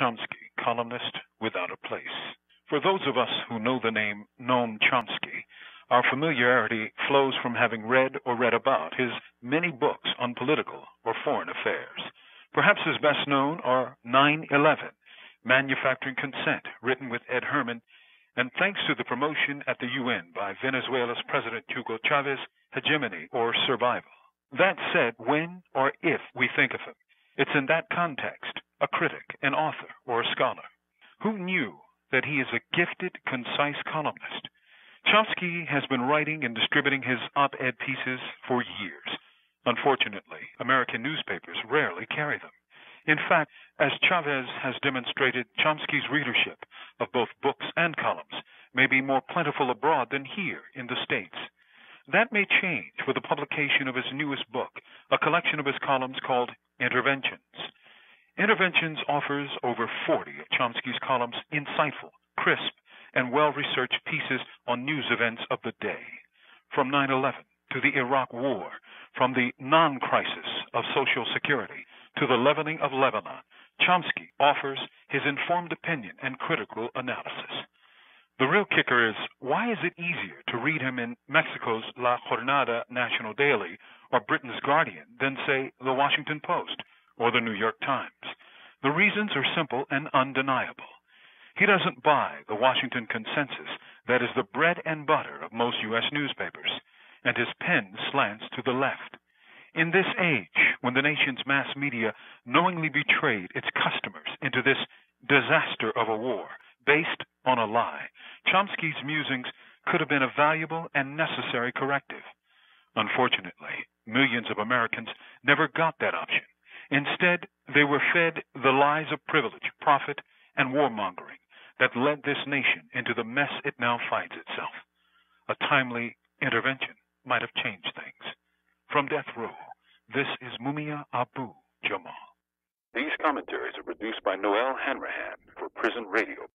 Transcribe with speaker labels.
Speaker 1: Chomsky, columnist without a place. For those of us who know the name Noam Chomsky, our familiarity flows from having read or read about his many books on political or foreign affairs. Perhaps his best known are 9 11, Manufacturing Consent, written with Ed Herman, and thanks to the promotion at the UN by Venezuela's President Hugo Chavez, Hegemony or Survival. That said, when or if we think of him, it's in that context a critic, an author, or a scholar. Who knew that he is a gifted, concise columnist? Chomsky has been writing and distributing his op ed pieces for years. Unfortunately, American newspapers rarely carry them. In fact, as Chavez has demonstrated, Chomsky's readership of both books and columns may be more plentiful abroad than here in the States. That may change with the publication of his newest book, a collection of his columns called Interventions. Interventions offers over 40 of Chomsky's columns insightful, crisp, and well researched pieces on news events of the day. From 9 11 to the Iraq War, from the non crisis of Social Security to the leveling of Lebanon, Chomsky offers his informed opinion and critical analysis. The real kicker is why is it easier to read him in Mexico's La Jornada National Daily or Britain's Guardian than, say, the Washington Post? Or the New York Times. The reasons are simple and undeniable. He doesn't buy the Washington consensus that is the bread and butter of most U.S. newspapers, and his pen slants to the left. In this age, when the nation's mass media knowingly betrayed its customers into this disaster of a war based on a lie, Chomsky's musings could have been a valuable and necessary corrective. Unfortunately, millions of Americans never got that option Instead, they were fed the lies of privilege, profit, and warmongering that led this nation into the mess it now finds itself. A timely intervention might have changed things. From death row, this is Mumia Abu Jamal.
Speaker 2: These commentaries are produced by Noel Hanrahan for Prison Radio